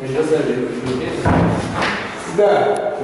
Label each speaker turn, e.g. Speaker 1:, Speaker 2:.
Speaker 1: Навязали людей. Да.